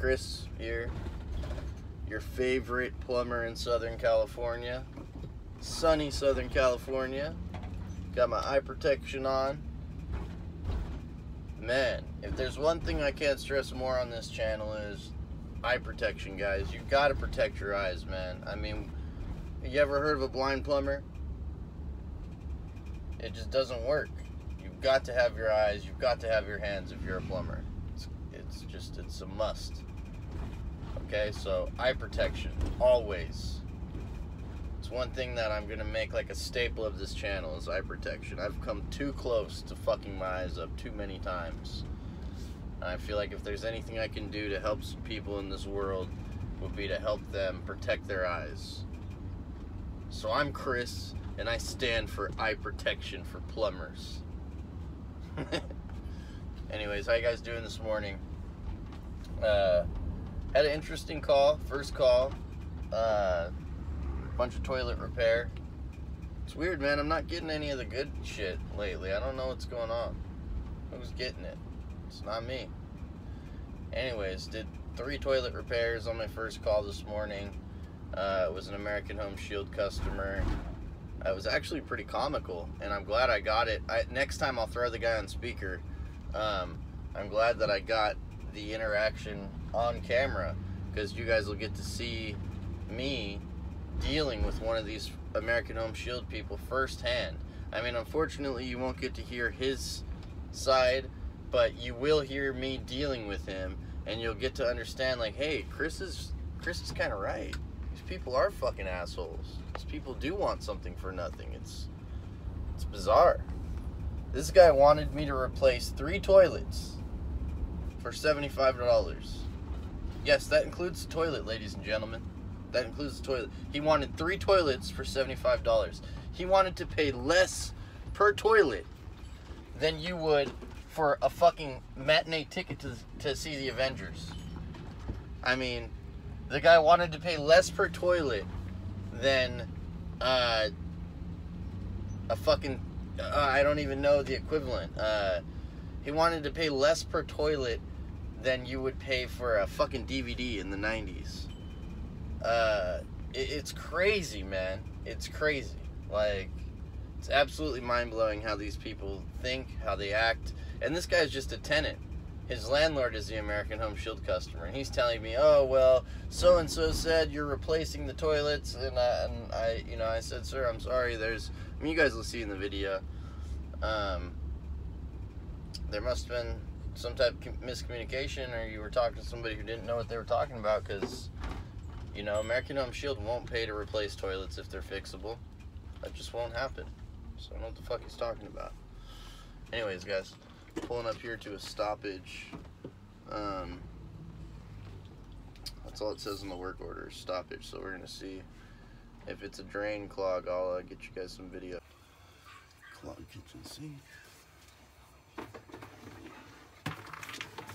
Chris here, your favorite plumber in Southern California, sunny Southern California. Got my eye protection on. Man, if there's one thing I can't stress more on this channel is eye protection, guys. You gotta protect your eyes, man. I mean, you ever heard of a blind plumber? It just doesn't work. You've got to have your eyes, you've got to have your hands if you're a plumber. It's, it's just, it's a must. Okay, so eye protection, always. It's one thing that I'm gonna make like a staple of this channel is eye protection. I've come too close to fucking my eyes up too many times. And I feel like if there's anything I can do to help some people in this world, would be to help them protect their eyes. So I'm Chris, and I stand for eye protection for plumbers. Anyways, how you guys doing this morning? Uh, had an interesting call, first call. Uh, bunch of toilet repair. It's weird, man. I'm not getting any of the good shit lately. I don't know what's going on. Who's getting it? It's not me. Anyways, did three toilet repairs on my first call this morning. Uh, it was an American Home Shield customer. It was actually pretty comical, and I'm glad I got it. I, next time I'll throw the guy on speaker. Um, I'm glad that I got the interaction on camera because you guys will get to see me dealing with one of these American Home Shield people firsthand. I mean, unfortunately, you won't get to hear his side, but you will hear me dealing with him, and you'll get to understand, like, hey, Chris is Chris is kind of right. These people are fucking assholes. These people do want something for nothing. It's it's bizarre. This guy wanted me to replace three toilets for seventy-five dollars. Yes, that includes the toilet, ladies and gentlemen. That includes the toilet. He wanted three toilets for seventy-five dollars. He wanted to pay less per toilet than you would for a fucking matinee ticket to to see the Avengers. I mean, the guy wanted to pay less per toilet than uh, a fucking uh, I don't even know the equivalent. Uh, he wanted to pay less per toilet than you would pay for a fucking DVD in the 90s. Uh, it, it's crazy, man. It's crazy. Like, it's absolutely mind blowing how these people think, how they act. And this guy's just a tenant. His landlord is the American Home Shield customer, and he's telling me, "Oh well, so and so said you're replacing the toilets," and I, and I, you know, I said, "Sir, I'm sorry. There's, I mean, you guys will see in the video. Um, there must have been some type of miscommunication, or you were talking to somebody who didn't know what they were talking about, because, you know, American Home Shield won't pay to replace toilets if they're fixable. That just won't happen. So I don't know what the fuck he's talking about. Anyways, guys, pulling up here to a stoppage. Um, that's all it says in the work order, stoppage. So we're gonna see if it's a drain clog. I'll uh, get you guys some video. Clog kitchen sink.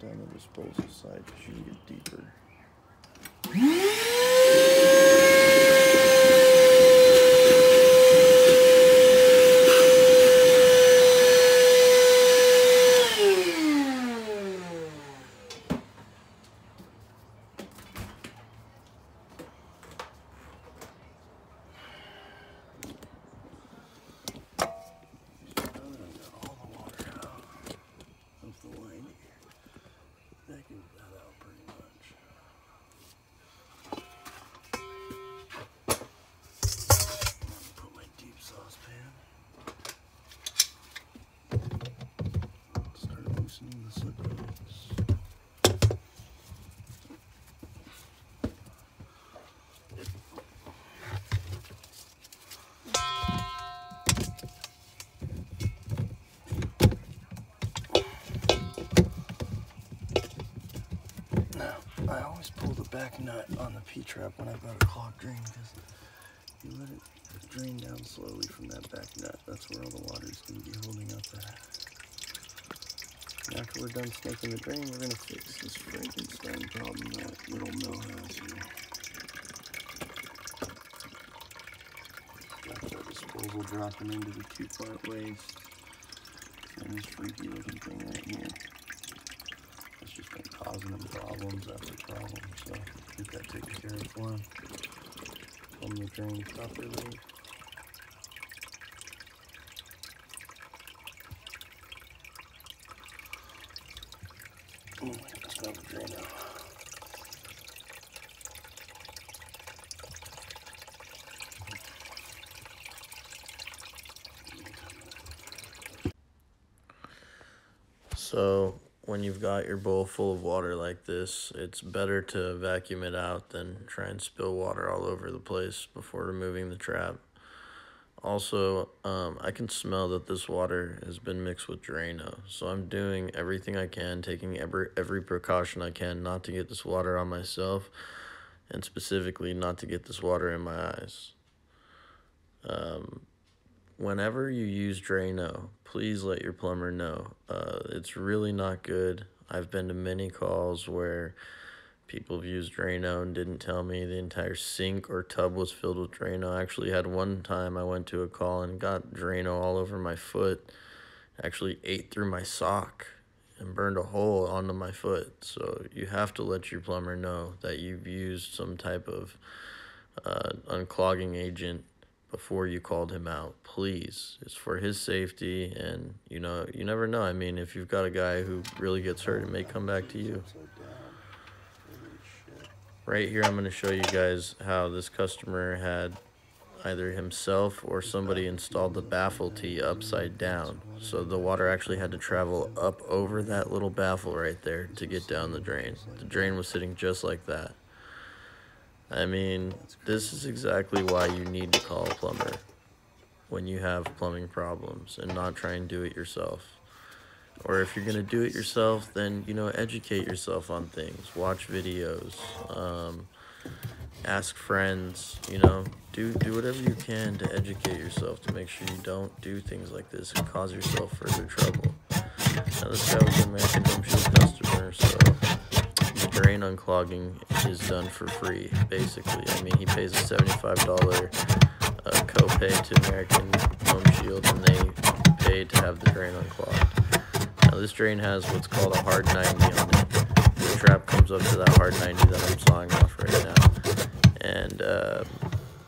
down the disposal side because you can get deeper. Back nut on the P-trap when I've got a clogged drain because you let it drain down slowly from that back nut. That's where all the water is going to be holding up at. After we're done snaking the drain, we're going to fix this Frankenstein problem that little mill has here. Got the disposal dropping into the two-part waste. And this freaky looking thing right here. Causing them problems after problems, so get that taken care of for them. Plumb the drain properly. Oh. So when you've got your bowl full of water like this, it's better to vacuum it out than try and spill water all over the place before removing the trap. Also, um, I can smell that this water has been mixed with Drano, so I'm doing everything I can, taking every every precaution I can not to get this water on myself, and specifically not to get this water in my eyes. Um, whenever you use Drano, please let your plumber know. Uh, it's really not good. I've been to many calls where people have used Drano and didn't tell me the entire sink or tub was filled with Drano. I actually had one time I went to a call and got Drano all over my foot. Actually ate through my sock and burned a hole onto my foot. So you have to let your plumber know that you've used some type of uh, unclogging agent before you called him out. Please. It's for his safety and you know, you never know. I mean, if you've got a guy who really gets hurt, it may come back to you. Right here, I'm going to show you guys how this customer had either himself or somebody installed the baffle tee upside down. So the water actually had to travel up over that little baffle right there to get down the drain. The drain was sitting just like that. I mean, this is exactly why you need to call a plumber when you have plumbing problems and not try and do it yourself. Or if you're going to do it yourself, then, you know, educate yourself on things. Watch videos. Um, ask friends, you know, do, do whatever you can to educate yourself to make sure you don't do things like this and cause yourself further trouble. Now, this guy was an American Shield customer, so drain unclogging is done for free, basically. I mean, he pays a $75 uh, copay to American Home Shield, and they pay to have the drain unclogged. Now this drain has what's called a hard 90 on it. The trap comes up to that hard 90 that I'm sawing off right now. And uh,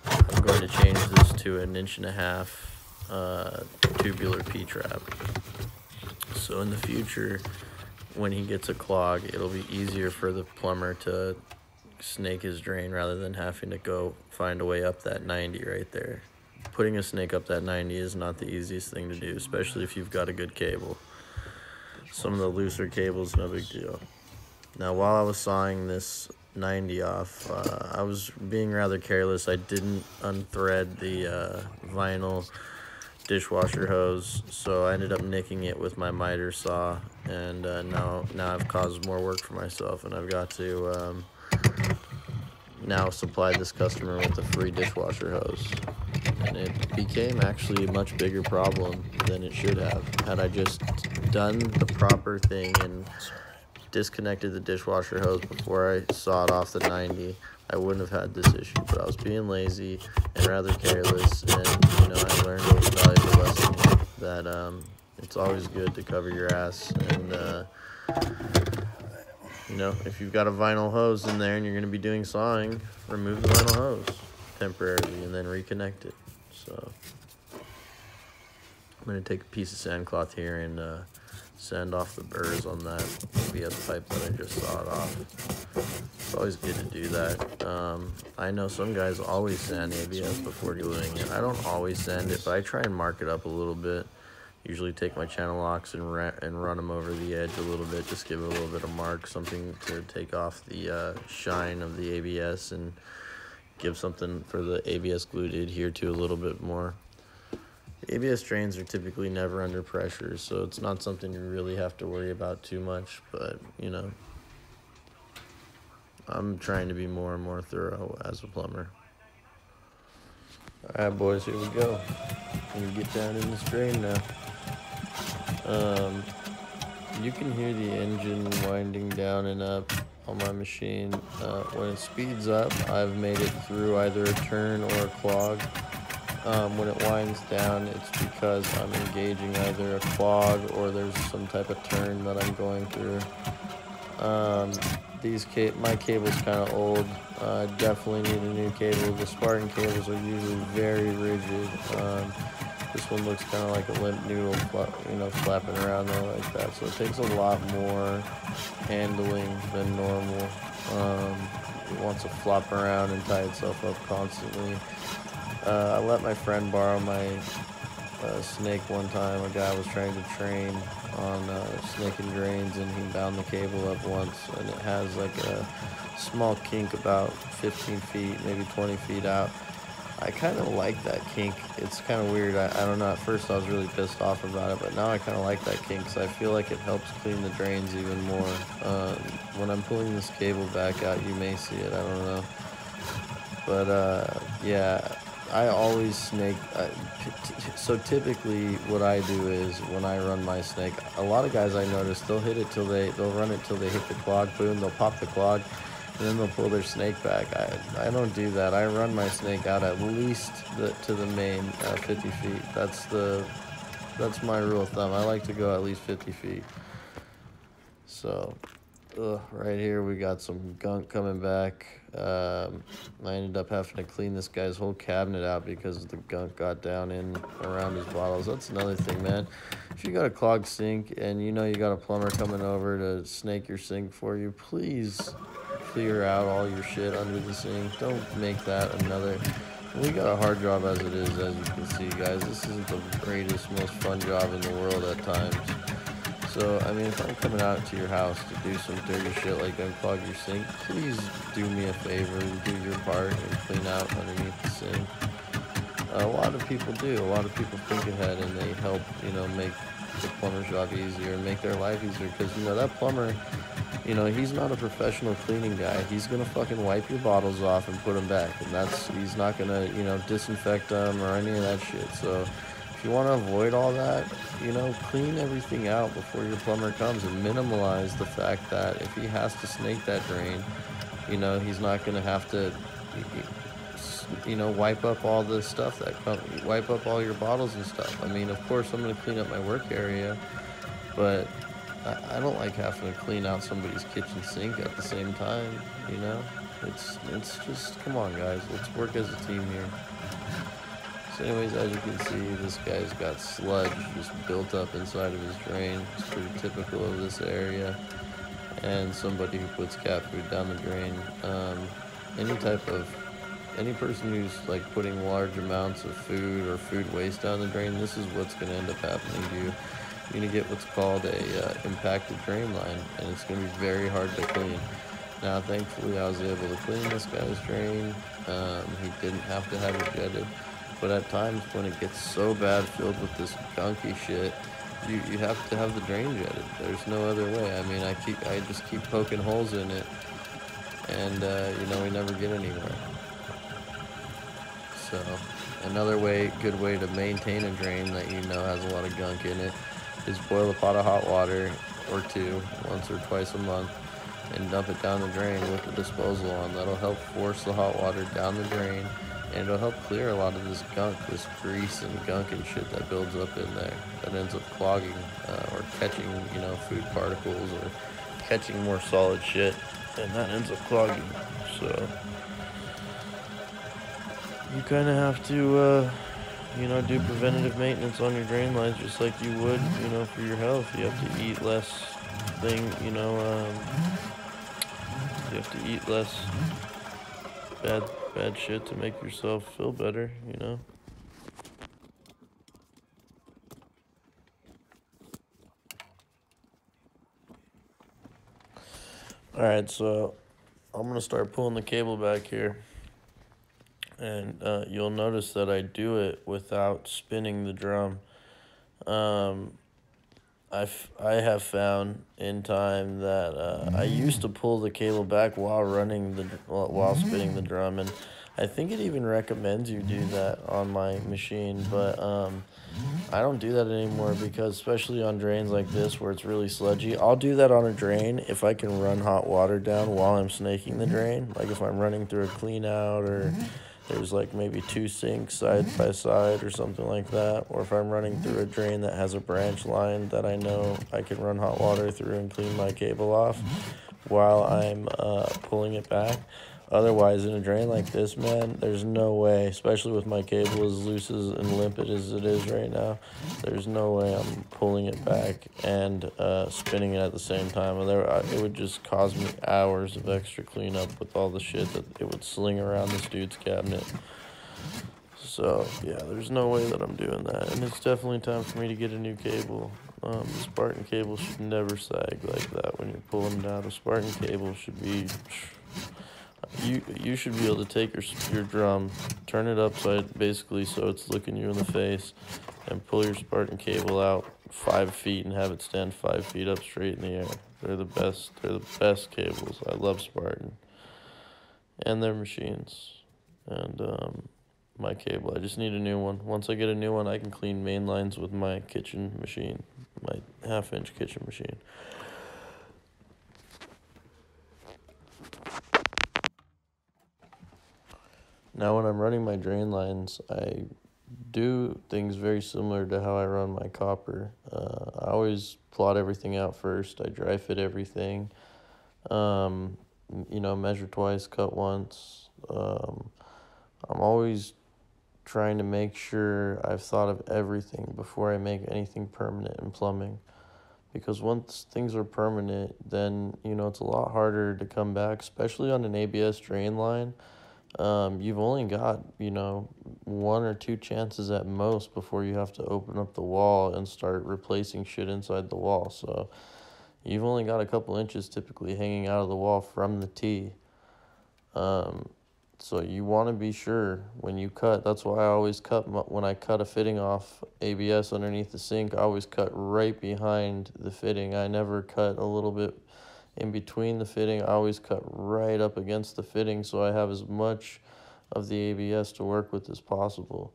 I'm going to change this to an inch and a half uh, tubular P-trap. So in the future, when he gets a clog, it'll be easier for the plumber to snake his drain rather than having to go find a way up that 90 right there. Putting a snake up that 90 is not the easiest thing to do, especially if you've got a good cable. Some of the looser cables, no big deal. Now, while I was sawing this 90 off, uh, I was being rather careless. I didn't unthread the uh, vinyl dishwasher hose, so I ended up nicking it with my miter saw, and uh, now now I've caused more work for myself, and I've got to um, now supply this customer with a free dishwasher hose. And it became actually a much bigger problem than it should have. Had I just done the proper thing and disconnected the dishwasher hose before I sawed off the 90, I wouldn't have had this issue. But I was being lazy and rather careless, and you know I learned a valuable lesson that um, it's always good to cover your ass and. Uh, you know, if you've got a vinyl hose in there and you're going to be doing sawing, remove the vinyl hose temporarily and then reconnect it. So I'm going to take a piece of sandcloth here and uh, sand off the burrs on that ABS pipe that I just sawed off. It's always good to do that. Um, I know some guys always sand ABS before gluing it. I don't always sand it, but I try and mark it up a little bit usually take my channel locks and, and run them over the edge a little bit, just give it a little bit of mark, something to take off the uh, shine of the ABS and give something for the ABS glue to adhere to a little bit more. ABS drains are typically never under pressure, so it's not something you really have to worry about too much, but you know, I'm trying to be more and more thorough as a plumber. All right, boys, here we go. Gonna get down in this drain now. Um, you can hear the engine winding down and up on my machine. Uh, when it speeds up, I've made it through either a turn or a clog. Um, when it winds down, it's because I'm engaging either a clog or there's some type of turn that I'm going through. Um, these ca- my cable's kind of old. I uh, definitely need a new cable. The Spartan cables are usually very rigid. Um, this one looks kind of like a limp noodle, you know, flapping around there like that. So it takes a lot more handling than normal. Um, it wants to flop around and tie itself up constantly. Uh, I let my friend borrow my uh, snake one time. A guy was trying to train on uh, snake and drains, and he bound the cable up once, and it has like a small kink about 15 feet, maybe 20 feet out. I kind of like that kink. It's kind of weird. I, I, don't know. At first, I was really pissed off about it, but now I kind of like that kink because I feel like it helps clean the drains even more. Um, when I'm pulling this cable back out, you may see it. I don't know. But uh, yeah, I always snake. Uh, so typically, what I do is when I run my snake, a lot of guys I notice they'll hit it till they they'll run it till they hit the clog. Boom, they'll pop the clog and then they'll pull their snake back. I, I don't do that. I run my snake out at least the, to the main uh, 50 feet. That's the that's my rule of thumb. I like to go at least 50 feet. So, ugh, right here we got some gunk coming back. Um, I ended up having to clean this guy's whole cabinet out because the gunk got down in around his bottles. That's another thing, man. If you got a clogged sink and you know you got a plumber coming over to snake your sink for you, please clear out all your shit under the sink. Don't make that another. We got a hard job as it is, as you can see, guys. This isn't the greatest, most fun job in the world at times. So, I mean, if I'm coming out to your house to do some dirty shit like unclog your sink, please do me a favor and do your part and clean out underneath the sink. a lot of people do. A lot of people think ahead and they help, you know, make the plumber's job easier and make their life easier because, you know, that plumber you know, he's not a professional cleaning guy. He's gonna fucking wipe your bottles off and put them back, and that's he's not gonna, you know, disinfect them or any of that shit. So, if you want to avoid all that, you know, clean everything out before your plumber comes and minimize the fact that if he has to snake that drain, you know, he's not gonna have to, you know, wipe up all the stuff that come, wipe up all your bottles and stuff. I mean, of course, I'm gonna clean up my work area, but I, I don't like having to clean out somebody's kitchen sink at the same time, you know? It's, it's just, come on guys, let's work as a team here. Anyways, as you can see, this guy's got sludge just built up inside of his drain. It's pretty typical of this area. And somebody who puts cat food down the drain. Um, any type of, any person who's like putting large amounts of food or food waste down the drain, this is what's going to end up happening to you you're going to get what's called a uh, impacted drain line, and it's going to be very hard to clean. Now, thankfully, I was able to clean this guy's drain. Um, he didn't have to have it jetted. But at times, when it gets so bad, filled with this gunky shit, you, you have to have the drain jetted. There's no other way. I mean, I keep I just keep poking holes in it, and uh, you know we never get anywhere. So, another way, good way to maintain a drain that you know has a lot of gunk in it is boil a pot of hot water or two once or twice a month and dump it down the drain with the disposal on. That'll help force the hot water down the drain and it'll help clear a lot of this gunk, this grease and gunk and shit that builds up in there that ends up clogging uh, or catching, you know, food particles or catching more solid shit and that ends up clogging. So you kind of have to uh, you know, do preventative maintenance on your drain lines just like you would, you know, for your health. You have to eat less thing, you know, um, you have to eat less bad, bad shit to make yourself feel better, you know. Alright, so I'm going to start pulling the cable back here and uh, you'll notice that I do it without spinning the drum. Um, I've, I have found in time that uh, I used to pull the cable back while running the while spinning the drum, and I think it even recommends you do that on my machine, but um, I don't do that anymore because especially on drains like this where it's really sludgy, I'll do that on a drain if I can run hot water down while I'm snaking the drain, like if I'm running through a clean out or there's like maybe two sinks side by side or something like that. Or if I'm running through a drain that has a branch line that I know I can run hot water through and clean my cable off while I'm uh, pulling it back. Otherwise, in a drain like this, man, there's no way, especially with my cable as loose as and limpid as it is right now, there's no way I'm pulling it back and uh, spinning it at the same time. And there, it would just cause me hours of extra cleanup with all the shit that it would sling around this dude's cabinet. So, yeah, there's no way that I'm doing that. And it's definitely time for me to get a new cable. Um, the Spartan cable should never sag like that when you're pulling it out. A Spartan cable should be you you should be able to take your your drum, turn it upside basically so it's looking you in the face, and pull your Spartan cable out five feet and have it stand five feet up straight in the air. They're the best. They're the best cables. I love Spartan, and their machines, and um, my cable. I just need a new one. Once I get a new one, I can clean main lines with my kitchen machine, my half inch kitchen machine. Now, when I'm running my drain lines, I do things very similar to how I run my copper. Uh, I always plot everything out first. I dry fit everything. Um, you know, measure twice, cut once. Um, I'm always trying to make sure I've thought of everything before I make anything permanent in plumbing. Because once things are permanent, then, you know, it's a lot harder to come back, especially on an ABS drain line um, you've only got, you know, one or two chances at most before you have to open up the wall and start replacing shit inside the wall. So you've only got a couple inches typically hanging out of the wall from the tee. Um, so you want to be sure when you cut. That's why I always cut my, when I cut a fitting off ABS underneath the sink. I always cut right behind the fitting. I never cut a little bit in between the fitting. I always cut right up against the fitting so I have as much of the ABS to work with as possible.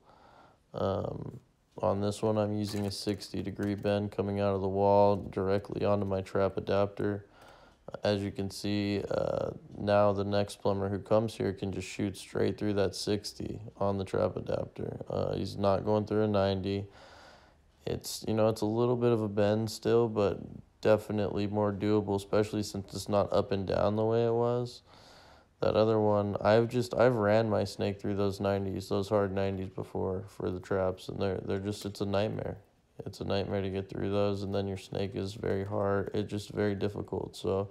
Um, on this one, I'm using a 60 degree bend coming out of the wall directly onto my trap adapter. As you can see, uh, now the next plumber who comes here can just shoot straight through that 60 on the trap adapter. Uh, he's not going through a 90. It's, you know, it's a little bit of a bend still, but definitely more doable, especially since it's not up and down the way it was. That other one, I've just I've ran my snake through those nineties, those hard nineties before for the traps, and they're they're just it's a nightmare. It's a nightmare to get through those, and then your snake is very hard. It's just very difficult. So,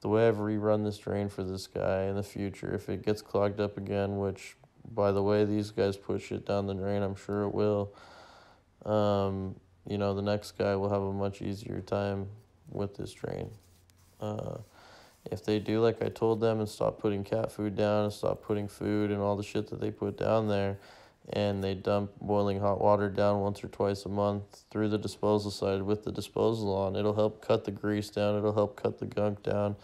the way I've rerun this drain for this guy in the future, if it gets clogged up again, which by the way these guys push it down the drain, I'm sure it will. Um, you know, the next guy will have a much easier time with this drain. Uh, if they do like I told them and stop putting cat food down and stop putting food and all the shit that they put down there, and they dump boiling hot water down once or twice a month through the disposal side with the disposal on, it'll help cut the grease down, it'll help cut the gunk down.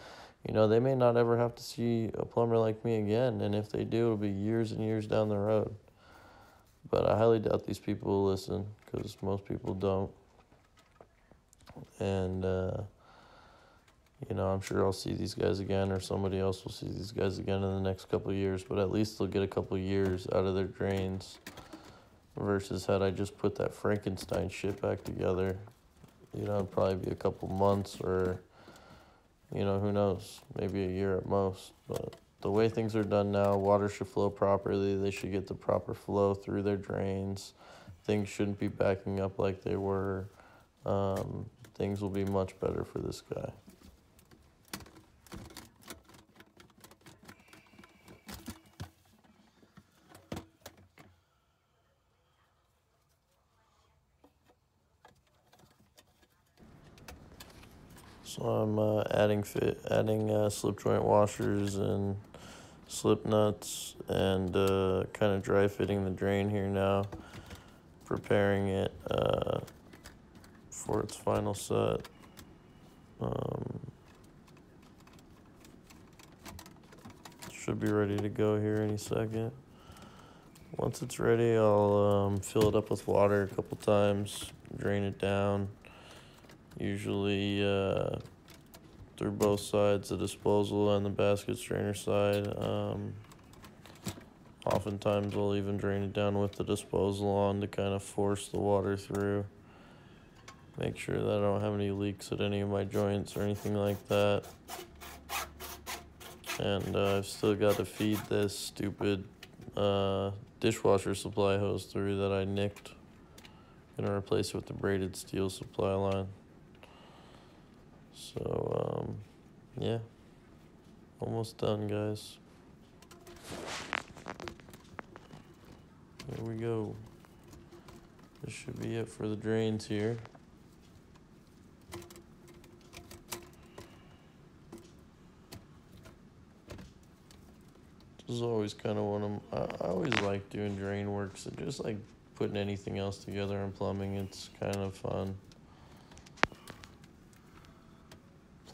You know, they may not ever have to see a plumber like me again, and if they do, it'll be years and years down the road. But I highly doubt these people will listen because most people don't. And, uh, you know, I'm sure I'll see these guys again, or somebody else will see these guys again in the next couple years. But at least they'll get a couple years out of their drains. Versus had I just put that Frankenstein shit back together, you know, it'd probably be a couple months or, you know, who knows, maybe a year at most. But the way things are done now, water should flow properly. They should get the proper flow through their drains. Things shouldn't be backing up like they were. Um, things will be much better for this guy. So I'm uh, adding fit, adding uh, slip joint washers and slip nuts, and uh, kind of dry fitting the drain here now, preparing it uh, for its final set. Um, should be ready to go here any second. Once it's ready, I'll um, fill it up with water a couple times, drain it down. Usually uh, through both sides, the disposal and the basket strainer side. Um, oftentimes, I'll even drain it down with the disposal on to kind of force the water through. Make sure that I don't have any leaks at any of my joints or anything like that. And uh, I've still got to feed this stupid uh, dishwasher supply hose through that I nicked. Gonna replace it with the braided steel supply line. So, um, yeah. Almost done, guys. Here we go. This should be it for the drains here. This is always kind of one of I, I always like doing drain work. So just like putting anything else together in plumbing, it's kind of fun.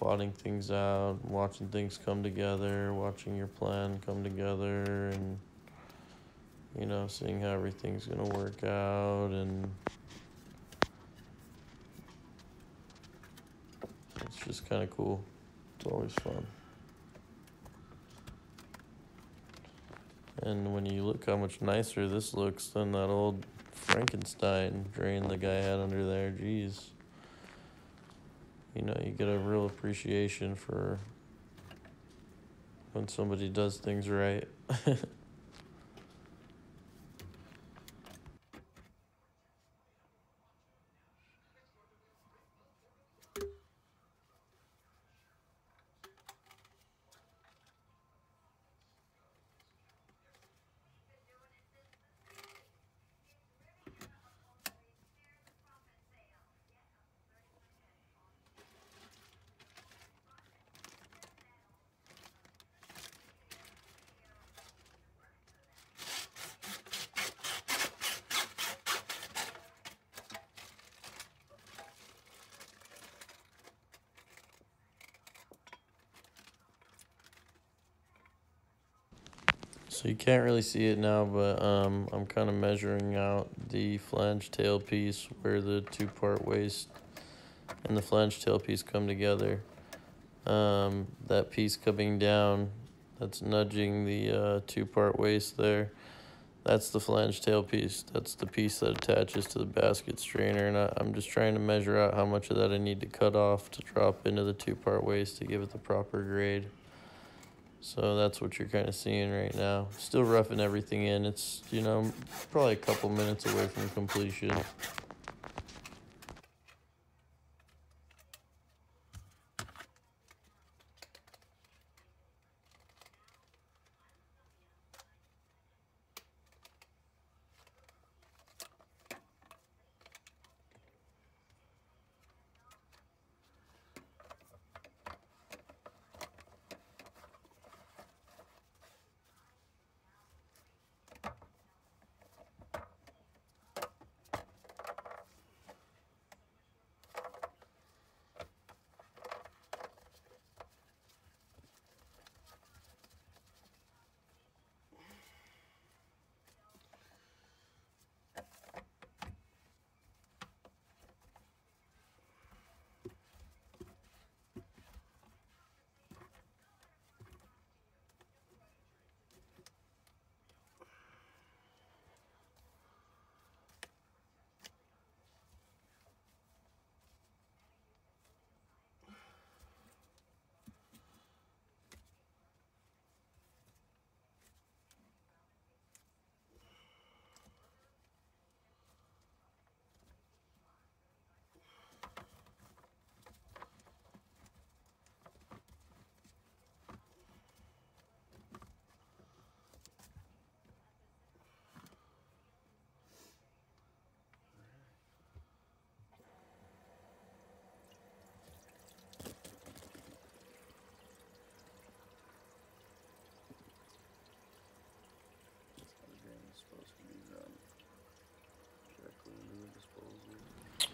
Plotting things out, watching things come together, watching your plan come together, and you know, seeing how everything's gonna work out, and it's just kind of cool. It's always fun. And when you look how much nicer this looks than that old Frankenstein drain the guy had under there, geez. You know, you get a real appreciation for when somebody does things right. So you can't really see it now, but um, I'm kind of measuring out the flange tail piece where the two part waste and the flange tail piece come together. Um, that piece coming down, that's nudging the uh, two part waste there. That's the flange tail piece. That's the piece that attaches to the basket strainer. And I, I'm just trying to measure out how much of that I need to cut off to drop into the two part waste to give it the proper grade. So that's what you're kind of seeing right now. Still roughing everything in. It's, you know, probably a couple minutes away from completion.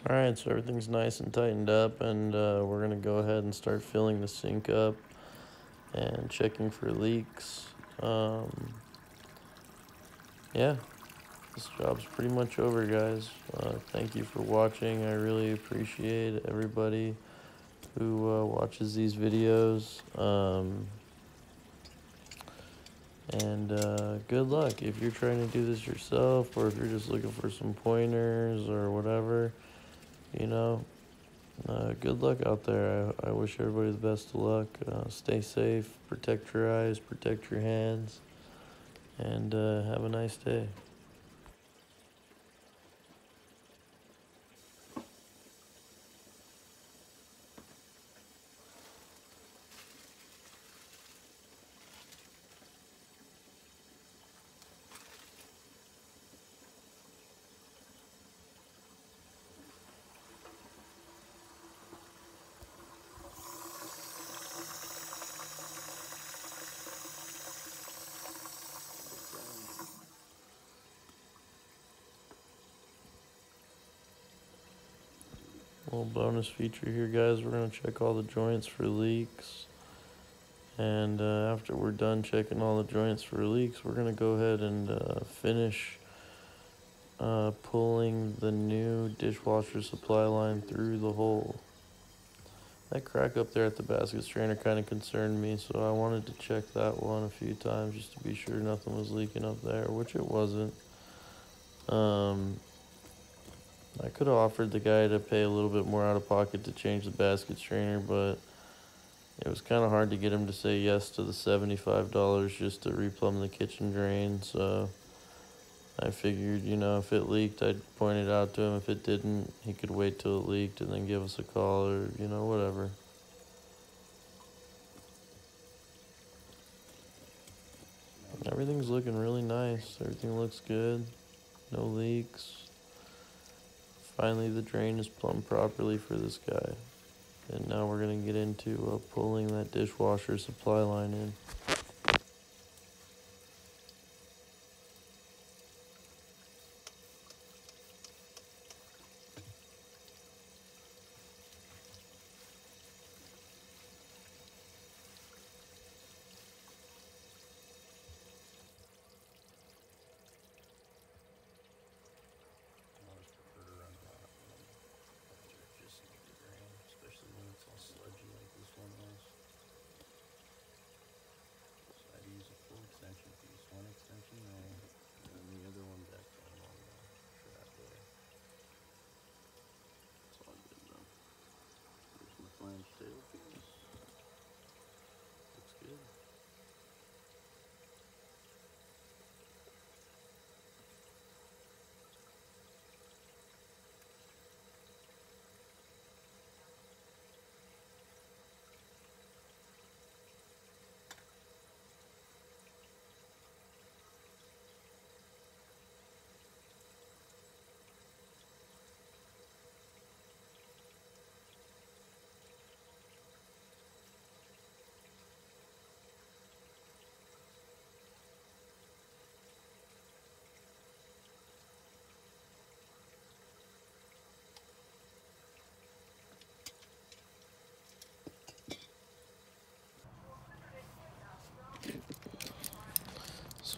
All right, so everything's nice and tightened up, and uh, we're gonna go ahead and start filling the sink up and checking for leaks. Um, yeah, this job's pretty much over, guys. Uh, thank you for watching. I really appreciate everybody who uh, watches these videos. Um, and uh, good luck if you're trying to do this yourself or if you're just looking for some pointers or whatever you know, uh, good luck out there. I, I wish everybody the best of luck. Uh, stay safe, protect your eyes, protect your hands, and uh, have a nice day. Little bonus feature here, guys. We're going to check all the joints for leaks. And uh, after we're done checking all the joints for leaks, we're going to go ahead and uh, finish uh, pulling the new dishwasher supply line through the hole. That crack up there at the basket strainer kind of concerned me, so I wanted to check that one a few times just to be sure nothing was leaking up there, which it wasn't. Um, I could have offered the guy to pay a little bit more out of pocket to change the basket strainer, but it was kind of hard to get him to say yes to the $75 just to replumb the kitchen drain. So I figured, you know, if it leaked, I'd point it out to him. If it didn't, he could wait till it leaked and then give us a call or, you know, whatever. Everything's looking really nice. Everything looks good. No leaks. Finally, the drain is plumbed properly for this guy. And now we're going to get into uh, pulling that dishwasher supply line in.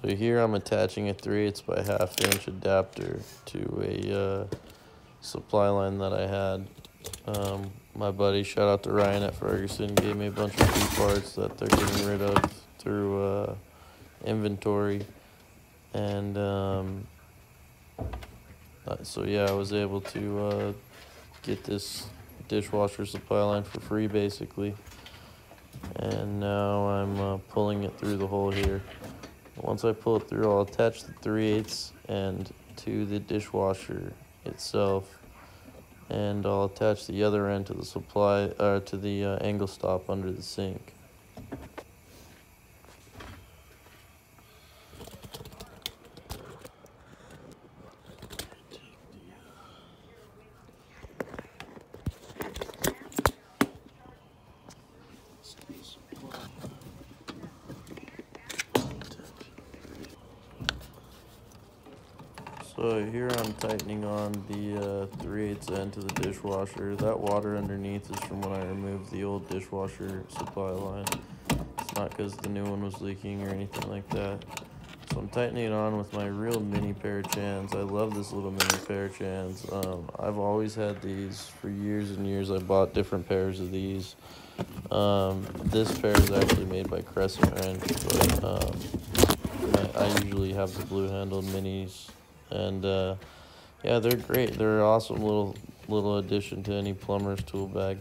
So here I'm attaching a 3 8 by half inch adapter to a uh, supply line that I had. Um, my buddy, shout out to Ryan at Ferguson, gave me a bunch of key parts that they're getting rid of through uh, inventory. And um, uh, so yeah, I was able to uh, get this dishwasher supply line for free basically. And now I'm uh, pulling it through the hole here. Once I pull it through, I'll attach the 3 8 end to the dishwasher itself. And I'll attach the other end to the supply, uh, to the uh, angle stop under the sink. So here I'm tightening on the uh, 3 8 end to the dishwasher. That water underneath is from when I removed the old dishwasher supply line. It's not because the new one was leaking or anything like that. So I'm tightening it on with my real mini pair of chans. I love this little mini pair of chans. Um, I've always had these for years and years. I bought different pairs of these. Um, this pair is actually made by Crescent Wrench, but um, I, I usually have the blue handled minis and uh, yeah, they're great. They're an awesome little little addition to any plumber's tool bag.